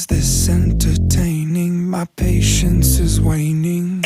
Is this entertaining? My patience is waning.